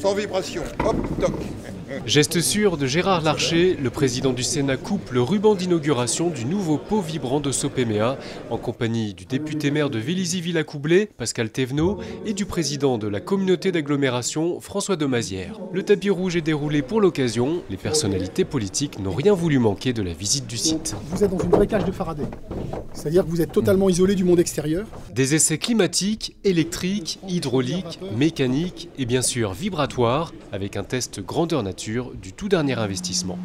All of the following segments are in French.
Sans vibration, hop, toc. Geste sûr de Gérard Larcher, le président du Sénat coupe le ruban d'inauguration du nouveau pot vibrant de Sopéméa, en compagnie du député maire de Vélizy-Villacoublay, Pascal Thévenot, et du président de la communauté d'agglomération, François Demazière. Le tapis rouge est déroulé pour l'occasion. Les personnalités politiques n'ont rien voulu manquer de la visite du site. Vous êtes dans une vraie cage de Faraday. C'est-à-dire que vous êtes totalement isolé du monde extérieur. Des essais climatiques, électriques, hydrauliques, mécaniques et bien sûr vibratoires, avec un test grandeur nature du tout dernier investissement.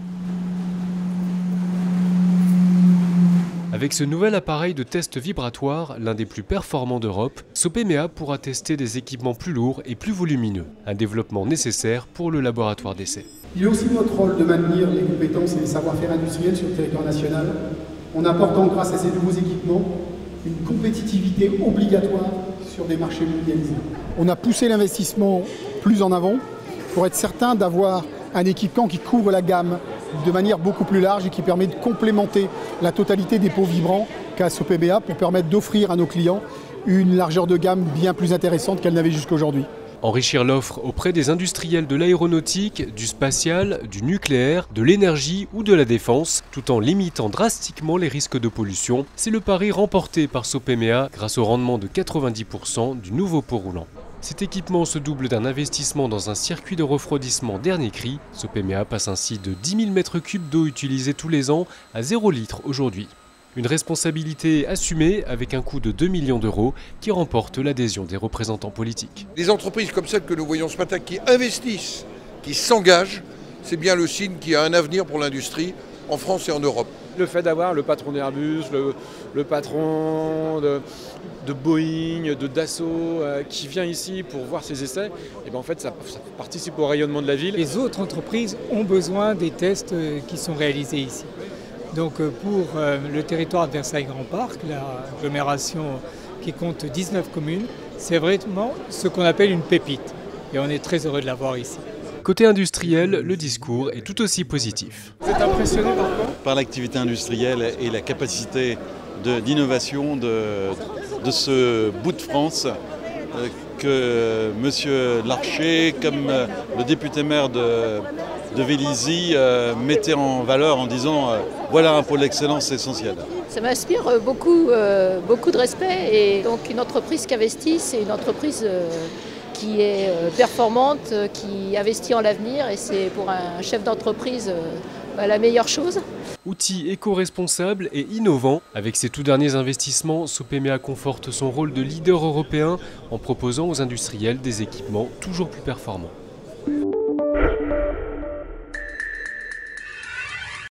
Avec ce nouvel appareil de test vibratoire, l'un des plus performants d'Europe, Sopemea pourra tester des équipements plus lourds et plus volumineux, un développement nécessaire pour le laboratoire d'essai. Il est aussi notre rôle de maintenir les compétences et les savoir-faire industriels sur le territoire national, en apportant grâce à ces nouveaux équipements une compétitivité obligatoire sur des marchés mondialisés. On a poussé l'investissement plus en avant pour être certain d'avoir un équipement qui couvre la gamme de manière beaucoup plus large et qui permet de complémenter la totalité des pots vibrants qu'a SOPBA pour permettre d'offrir à nos clients une largeur de gamme bien plus intéressante qu'elle n'avait jusqu'aujourd'hui. Enrichir l'offre auprès des industriels de l'aéronautique, du spatial, du nucléaire, de l'énergie ou de la défense, tout en limitant drastiquement les risques de pollution, c'est le pari remporté par Sopemea grâce au rendement de 90% du nouveau pot roulant. Cet équipement se double d'un investissement dans un circuit de refroidissement dernier cri. Sopemea passe ainsi de 10 000 m3 d'eau utilisée tous les ans à 0 litre aujourd'hui. Une responsabilité assumée avec un coût de 2 millions d'euros qui remporte l'adhésion des représentants politiques. Des entreprises comme celles que nous voyons ce matin qui investissent, qui s'engagent, c'est bien le signe qu'il y a un avenir pour l'industrie en France et en Europe. Le fait d'avoir le patron d'Airbus, le, patron de, Boeing, de Dassault, euh, qui vient ici pour voir ses essais, et eh bien en fait ça, participe au rayonnement de la ville. Les autres entreprises ont besoin des tests euh, qui sont réalisés ici. Donc euh, pour le territoire de Versailles-Grand Parc, l'agglomération qui compte 19 communes, c'est vraiment ce qu'on appelle une pépite. Et on est très heureux de l'avoir ici. Côté industriel, le discours est tout aussi positif. Vous êtes impressionné par quoi? Par l'activité industrielle et la capacité d'innovation de, de, ce bout de France euh, que M. Larcher, comme euh, le député maire de, de Vélizy, euh, mettait en valeur en disant voilà un pôle d'excellence essentiel. Ça m'inspire beaucoup, beaucoup de respect et donc une entreprise qui investit, c'est une entreprise qui est euh, performante, euh, qui investit en l'avenir et c'est pour un chef d'entreprise euh, bah, la meilleure chose. Outil éco-responsable et innovant, avec ses tout derniers investissements, Sopemea conforte son rôle de leader européen en proposant aux industriels des équipements toujours plus performants.